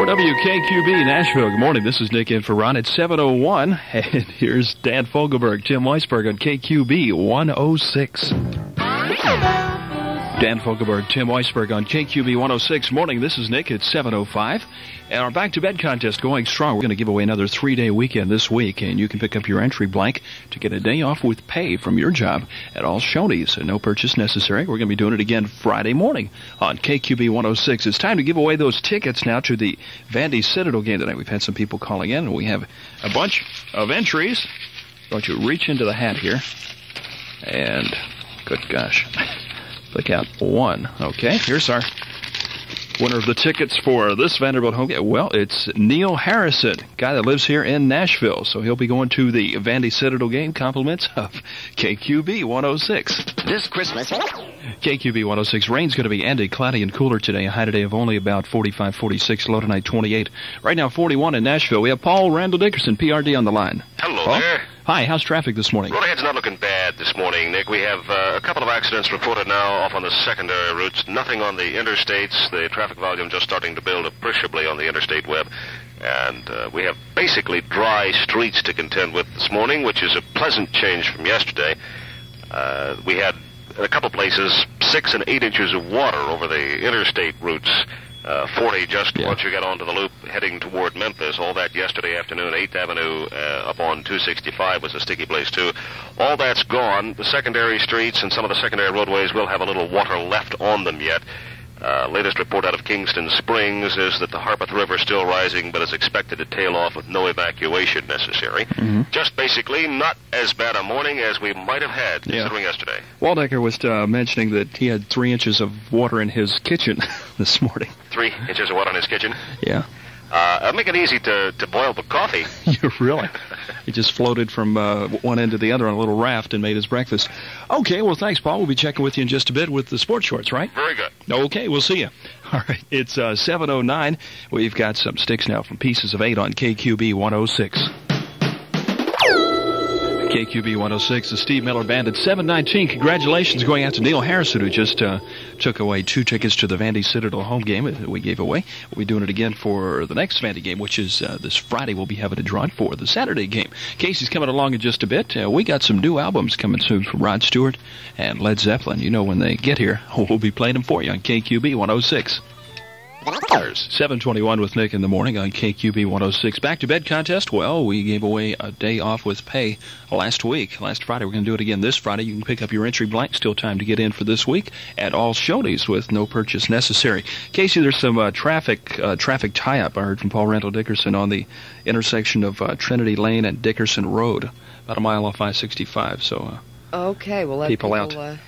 For WKQB Nashville, good morning. This is Nick in for Ron at 701. And here's Dan Fogelberg, Tim Weisberg on KQB 106. Dan Fogelberg, Tim Weisberg on KQB 106. Morning, this is Nick at 705. And our back to bed contest going strong. We're going to give away another three day weekend this week, and you can pick up your entry blank to get a day off with pay from your job at all Shoney's. No purchase necessary. We're going to be doing it again Friday morning on KQB 106. It's time to give away those tickets now to the Vandy Citadel game tonight. We've had some people calling in, and we have a bunch of entries. Why don't you reach into the hat here? And, good gosh. Click out one. Okay, here's our winner of the tickets for this Vanderbilt home game. Well, it's Neil Harrison, guy that lives here in Nashville. So he'll be going to the Vandy Citadel game. Compliments of KQB 106. This Christmas. KQB 106. Rain's going to be ended, cloudy and cooler today. A high today of only about 45, 46. Low tonight 28. Right now 41 in Nashville. We have Paul Randall Dickerson, PRD on the line. Hello Paul? there. Hi, how's traffic this morning? Road ahead's not looking bad this morning, Nick. We have uh, a couple of accidents reported now off on the secondary routes. Nothing on the interstates. The traffic volume just starting to build appreciably on the interstate web. And uh, we have basically dry streets to contend with this morning, which is a pleasant change from yesterday. Uh, we had in a couple places six and eight inches of water over the interstate routes. Uh, 40 just Yeah. once you get onto the loop heading toward Memphis. All that yesterday afternoon. 8th Avenue uh, up on 265 was a sticky place too. All that's gone. The secondary streets and some of the secondary roadways will have a little water left on them yet. Uh, latest report out of Kingston Springs is that the Harpeth River is still rising, but is expected to tail off with no evacuation necessary. Just basically not as bad a morning as we might have had Yeah. considering yesterday. Waldecker was uh, mentioning that he had three inches of water in his kitchen this morning. Three inches of water in his kitchen. Yeah. Uh, it'll make it easy to, to boil the coffee. You really? He just floated from uh, one end to the other on a little raft and made his breakfast. Okay, well, thanks, Paul. We'll be checking with you in just a bit with the sports shorts, right? Very good. Okay, we'll see you. All right, it's uh, 7.09. We've got some Styx now from Pieces of 8 on KQB 106. KQB 106, the Steve Miller Band at 719. Congratulations going out to Neil Harrison, who just uh, took away two tickets to the Vandy Citadel home game that we gave away. We'll be doing it again for the next Vandy game, which is uh, this Friday. We'll be having a draw for the Saturday game. Kacey's coming along in just a bit. Uh, we got some new albums coming soon from Rod Stewart and Led Zeppelin. You know, when they get here, we'll be playing them for you on KQB 106. 721 with Nick in the morning on KQB 106. Back to bed contest. Well, we gave away a day off with pay last week. Last Friday. We're going to do it again this Friday. You can pick up your entry blank. Still time to get in for this week at all Shoney's with no purchase necessary. Kacey, there's some uh, traffic uh, traffic tie-up. I heard from Paul Randall Dickerson on the intersection of uh, Trinity Lane and Dickerson Road, about a mile off I-65. So uh, Okay, well let People people, out.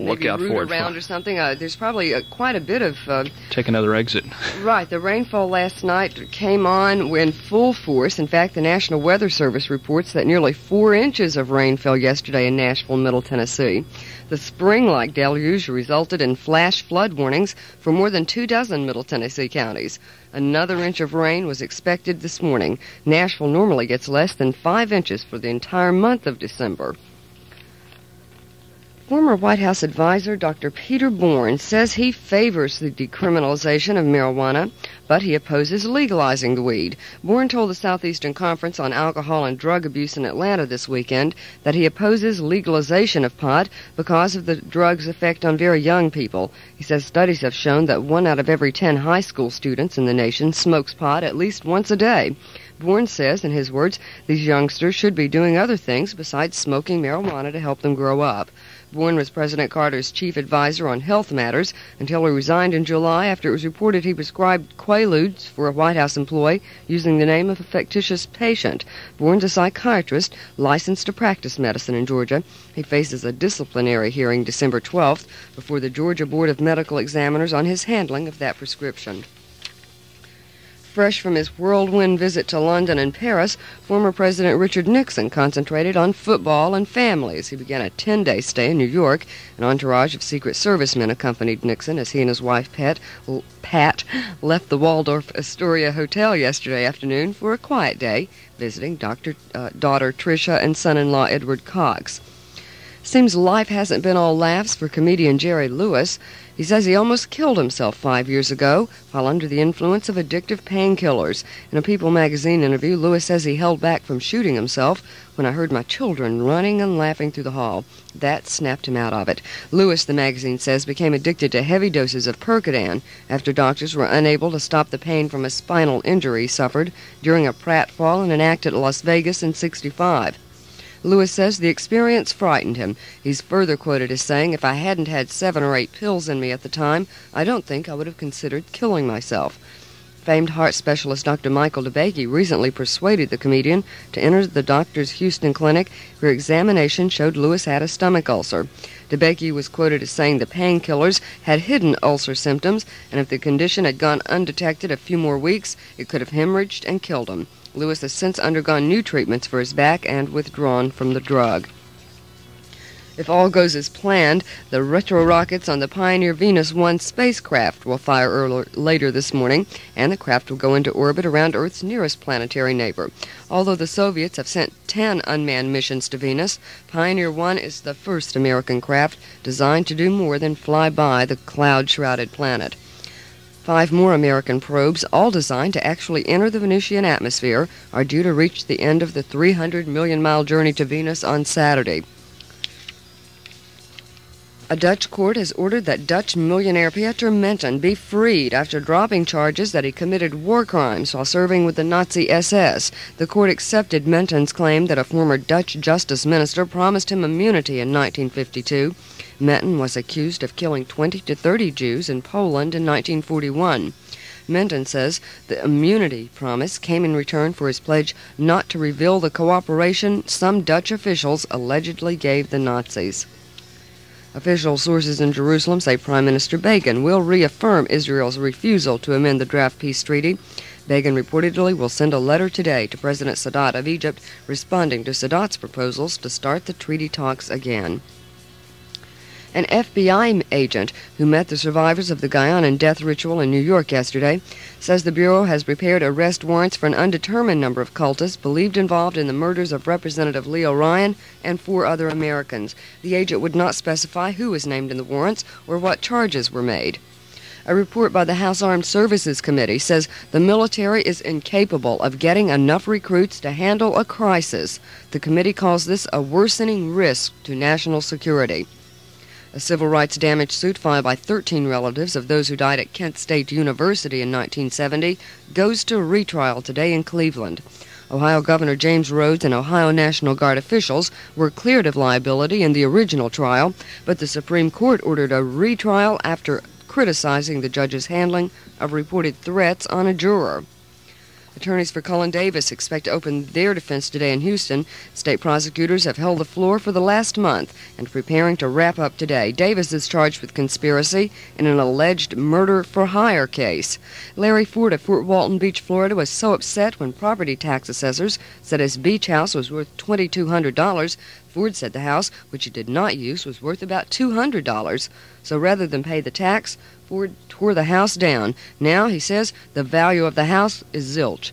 Uh, look maybe out root for it. around or something. Uh, there's probably uh, quite a bit of uh, Take another exit. right. The rainfall last night came on in full force. In fact, the National Weather Service reports that nearly four inches of rain fell yesterday in Nashville, Middle Tennessee. The spring-like deluge resulted in flash flood warnings for more than two dozen Middle Tennessee counties. Another inch of rain was expected this morning. Nashville normally gets less than five inches for the entire month of December. Former White House advisor Dr. Peter Bourne says he favors the decriminalization of marijuana, but he opposes legalizing the weed. Bourne told the Southeastern Conference on Alcohol and Drug Abuse in Atlanta this weekend that he opposes legalization of pot because of the drug's effect on very young people. He says studies have shown that one out of every ten high school students in the nation smokes pot at least once a day. Bourne says, in his words, these youngsters should be doing other things besides smoking marijuana to help them grow up. Bourne was President Carter's chief advisor on health matters until he resigned in July after it was reported he prescribed Quaaludes for a White House employee using the name of a fictitious patient. Bourne's a psychiatrist licensed to practice medicine in Georgia. He faces a disciplinary hearing December 12th before the Georgia Board of Medical Examiners on his handling of that prescription. Fresh from his whirlwind visit to London and Paris, former President Richard Nixon concentrated on football and families. He began a 10 day stay in New York. An entourage of Secret Service men accompanied Nixon as he and his wife, Pat, Pat left the Waldorf Astoria Hotel yesterday afternoon for a quiet day, visiting Dr. Uh, daughter Tricia and son in law Edward Cox. Seems life hasn't been all laughs for comedian Jerry Lewis. He says he almost killed himself five years ago while under the influence of addictive painkillers. In a People magazine interview, Lewis says he held back from shooting himself when I heard my children running and laughing through the hall. That snapped him out of it. Lewis, the magazine says, became addicted to heavy doses of Percodan after doctors were unable to stop the pain from a spinal injury he suffered during a pratfall in an act at Las Vegas in 65. Lewis says the experience frightened him. He's further quoted as saying, If I hadn't had seven or eight pills in me at the time, I don't think I would have considered killing myself. Famed heart specialist Dr. Michael DeBakey recently persuaded the comedian to enter the doctor's Houston clinic, where examination showed Lewis had a stomach ulcer. DeBakey was quoted as saying the painkillers had hidden ulcer symptoms, and if the condition had gone undetected a few more weeks, it could have hemorrhaged and killed him. Lewis has since undergone new treatments for his back and withdrawn from the drug. If all goes as planned, the retro rockets on the Pioneer Venus 1 spacecraft will fire early, later this morning, and the craft will go into orbit around Earth's nearest planetary neighbor. Although the Soviets have sent 10 unmanned missions to Venus, Pioneer 1 is the first American craft designed to do more than fly by the cloud shrouded planet. Five more American probes, all designed to actually enter the Venusian atmosphere, are due to reach the end of the 300 million mile journey to Venus on Saturday. A Dutch court has ordered that Dutch millionaire Pieter Menten be freed after dropping charges that he committed war crimes while serving with the Nazi SS. The court accepted Menten's claim that a former Dutch justice minister promised him immunity in 1952. Menten was accused of killing 20 to 30 Jews in Poland in 1941. Menten says the immunity promise came in return for his pledge not to reveal the cooperation some Dutch officials allegedly gave the Nazis. Official sources in Jerusalem say Prime Minister Begin will reaffirm Israel's refusal to amend the draft peace treaty. Begin reportedly will send a letter today to President Sadat of Egypt responding to Sadat's proposals to start the treaty talks again. An FBI agent who met the survivors of the Guyanan death ritual in New York yesterday says the Bureau has prepared arrest warrants for an undetermined number of cultists believed involved in the murders of Representative Leo Ryan and four other Americans. The agent would not specify who was named in the warrants or what charges were made. A report by the House Armed Services Committee says the military is incapable of getting enough recruits to handle a crisis. The committee calls this a worsening risk to national security. A civil rights damage suit filed by 13 relatives of those who died at Kent State University in 1970 goes to retrial today in Cleveland. Ohio Governor James Rhodes and Ohio National Guard officials were cleared of liability in the original trial, but the Supreme Court ordered a retrial after criticizing the judge's handling of reported threats on a juror. Attorneys for Cullen Davis expect to open their defense today in Houston. State prosecutors have held the floor for the last month and preparing to wrap up today. Davis is charged with conspiracy in an alleged murder for hire case. Larry Ford of Fort Walton Beach, Florida, was so upset when property tax assessors said his beach house was worth $2,200 Ford said the house, which he did not use, was worth about $200. So rather than pay the tax, Ford tore the house down. Now, he says, the value of the house is zilch.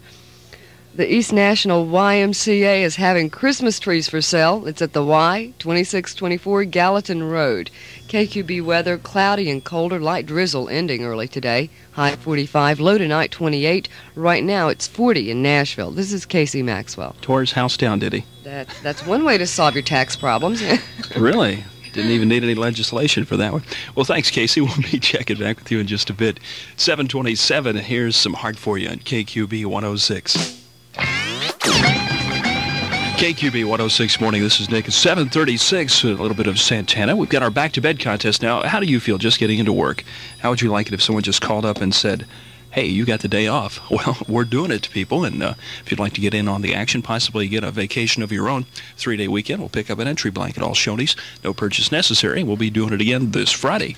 The East Nashville YMCA is having Christmas trees for sale. It's at the Y, 2624 Gallatin Road. KQB weather, cloudy and colder, light drizzle ending early today. High 45, low tonight 28. Right now it's 40 in Nashville. This is Kacey Maxwell. Tore his house down, did he? That, that's one way to solve your tax problems. really? Didn't even need any legislation for that one. Well, thanks, Kacey. We'll be checking back with you in just a bit. 727, here's some hard for you on KQB 106. KQB 106 morning. This is Nick. It's 736. A little bit of Santana. We've got our back to bed contest now. How do you feel just getting into work? How would you like it if someone just called up and said, hey, you got the day off. Well, we're doing it to people, and uh, if you'd like to get in on the action, possibly get a vacation of your own, three-day weekend, we'll pick up an entry blanket, all Shoney's, no purchase necessary. We'll be doing it again this Friday.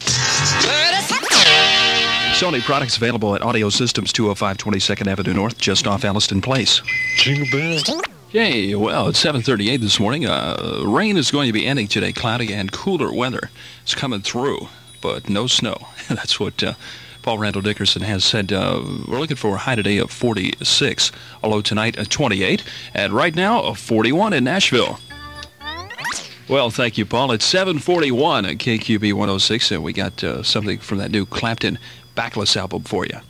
Sony products available at Audio Systems, 205 22nd Avenue North, just off Elliston Place. Yay, well, it's 7.38 this morning. Uh, rain is going to be ending today. Cloudy and cooler weather is coming through, but no snow. That's what uh, Paul Randall Dickerson has said. Uh, we're looking for a high today of 46, a low tonight of 28, and right now a 41 in Nashville. Well, thank you, Paul. It's 741 at KQB 106, and we got uh, something from that new Clapton Backless album for you.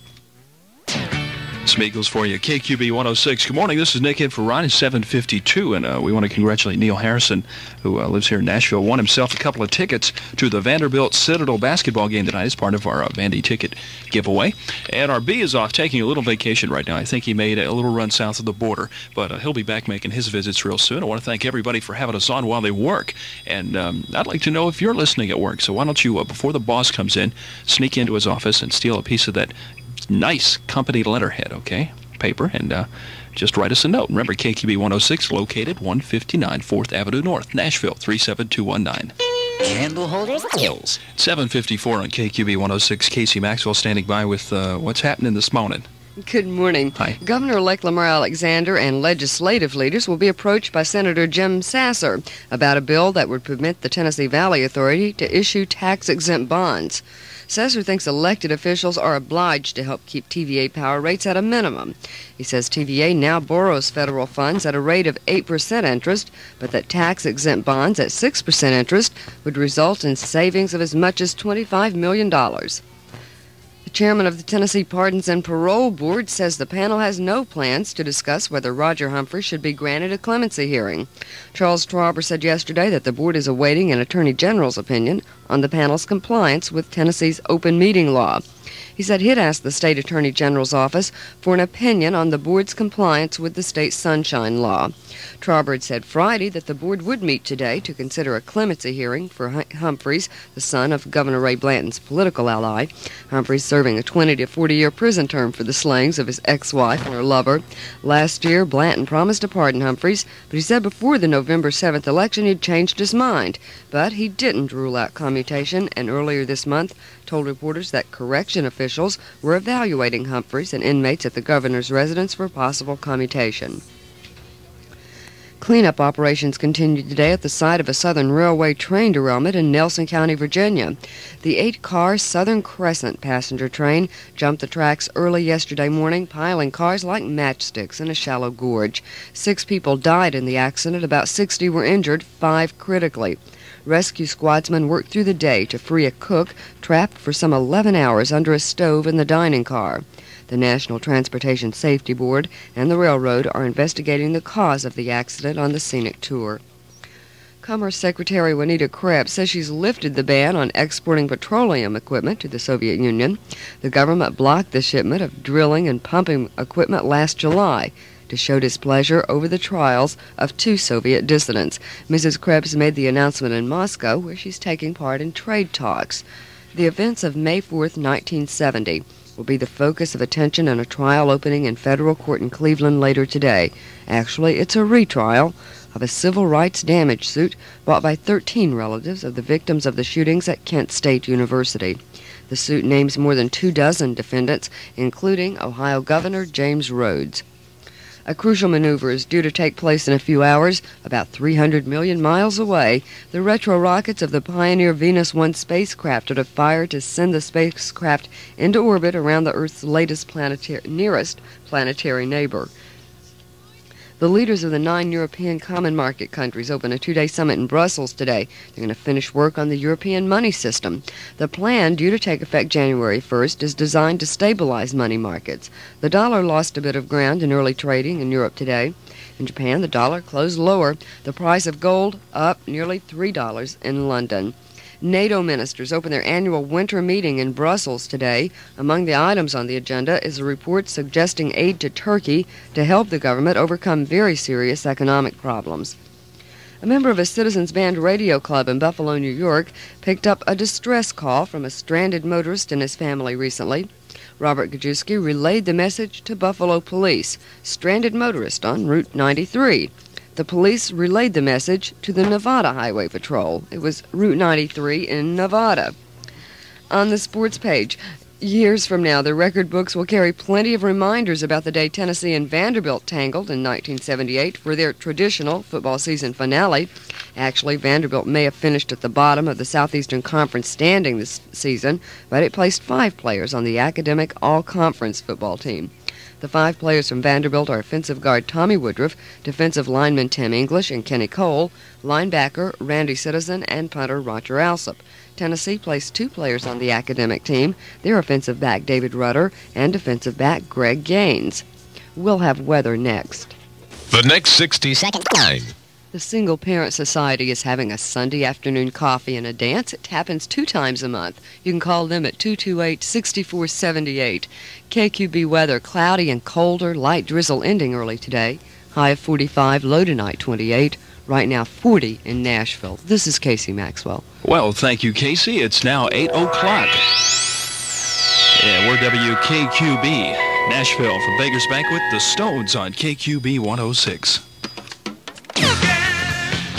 Smeagol's for you, KQB 106. Good morning. This is Nick in for Ron. It's 752, and uh, we want to congratulate Neil Harrison, who uh, lives here in Nashville. Won himself a couple of tickets to the Vanderbilt Citadel basketball game tonight as part of our uh, Vandy ticket giveaway. And our B is off taking a little vacation right now. I think he made a little run south of the border, but uh, he'll be back making his visits real soon. I want to thank everybody for having us on while they work. And um, I'd like to know if you're listening at work. So why don't you, uh, before the boss comes in, sneak into his office and steal a piece of that nice company letterhead, okay? Paper, and uh, just write us a note. Remember, KQB 106, located 159 4th Avenue North, Nashville, 37219. Candle holders, hills. 754 on KQB 106. Kacey Maxwell standing by with uh, what's happening this morning. Good morning. Hi. Governor-elect Lamar Alexander and legislative leaders will be approached by Senator Jim Sasser about a bill that would permit the Tennessee Valley Authority to issue tax-exempt bonds. Sasser thinks elected officials are obliged to help keep TVA power rates at a minimum. He says TVA now borrows federal funds at a rate of 8% interest, but that tax exempt bonds at 6% interest would result in savings of as much as $25 million. The chairman of the Tennessee Pardons and Parole Board says the panel has no plans to discuss whether Roger Humphrey should be granted a clemency hearing. Charles Traughber said yesterday that the board is awaiting an attorney general's opinion on the panel's compliance with Tennessee's open meeting law. He said he'd asked the state attorney general's office for an opinion on the board's compliance with the state sunshine law. Traughber said Friday that the board would meet today to consider a clemency hearing for Humphreys, the son of Governor Ray Blanton's political ally. Humphreys serving a 20 to 40 year prison term for the slayings of his ex wife and her lover. Last year, Blanton promised to pardon Humphreys, but he said before the November 7th election he'd changed his mind. But he didn't rule out commutation, and earlier this month told reporters that correction officials were evaluating Humphreys and inmates at the governor's residence for possible commutation. Cleanup operations continued today at the site of a Southern Railway train derailment in Nelson County, Virginia. The eight car Southern Crescent passenger train jumped the tracks early yesterday morning, piling cars like matchsticks in a shallow gorge. Six people died in the accident, about 60 were injured, five critically. Rescue squadsmen worked through the day to free a cook trapped for some 11 hours under a stove in the dining car. The National Transportation Safety Board and the railroad are investigating the cause of the accident on the scenic tour. Commerce Secretary Juanita Kreps says she's lifted the ban on exporting petroleum equipment to the Soviet Union. The government blocked the shipment of drilling and pumping equipment last July to show displeasure over the trials of two Soviet dissidents. Mrs. Kreps made the announcement in Moscow, where she's taking part in trade talks. The events of May 4, 1970 will be the focus of attention in a trial opening in federal court in Cleveland later today. Actually, it's a retrial of a civil rights damage suit brought by 13 relatives of the victims of the shootings at Kent State University. The suit names more than two dozen defendants, including Ohio Governor James Rhodes. A crucial maneuver is due to take place in a few hours, about 300 million miles away. The retro rockets of the Pioneer Venus 1 spacecraft are to fire to send the spacecraft into orbit around the Earth's latest planetary, nearest planetary neighbor. The leaders of the nine European Common Market countries open a two day summit in Brussels today. They're going to finish work on the European money system. The plan, due to take effect January 1st, is designed to stabilize money markets. The dollar lost a bit of ground in early trading in Europe today. In Japan, the dollar closed lower. The price of gold up nearly $3 in London. NATO ministers open their annual winter meeting in Brussels today. Among the items on the agenda is a report suggesting aid to Turkey to help the government overcome very serious economic problems. A member of a citizens band radio club in Buffalo, New York, picked up a distress call from a stranded motorist and his family recently. Robert Gajewski relayed the message to Buffalo police. Stranded motorist on Route 93. The police relayed the message to the Nevada Highway Patrol. It was Route 93 in Nevada. On the sports page, years from now, the record books will carry plenty of reminders about the day Tennessee and Vanderbilt tangled in 1978 for their traditional football season finale. Actually, Vanderbilt may have finished at the bottom of the Southeastern Conference standing this season, but it placed five players on the academic all conference football team. The five players from Vanderbilt are offensive guard Tommy Woodruff, defensive lineman Tim English and Kenny Cole, linebacker Randy Citizen, and punter Roger Alsop. Tennessee placed two players on the academic team. Their offensive back David Rudder and defensive back Greg Gaines. We'll have weather next. The next 60 seconds. The Single Parent Society is having a Sunday afternoon coffee and a dance. It happens two times a month. You can call them at 228 6478. KQB weather cloudy and colder, light drizzle ending early today. High of 45, low tonight 28. Right now 40 in Nashville. This is Kacey Maxwell. Well, thank you, Kacey. It's now 8 o'clock. Yeah, we're WKQB, Nashville from Beggars Banquet, The Stones on KQB 106.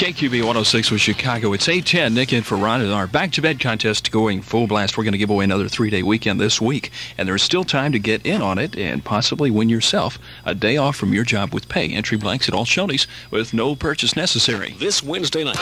KQB 106 with Chicago. It's 810. Nick in for Ron in our back to bed contest going full blast. We're going to give away another three day weekend this week, and there's still time to get in on it and possibly win yourself a day off from your job with pay. Entry blanks at all Shoney's with no purchase necessary. This Wednesday night.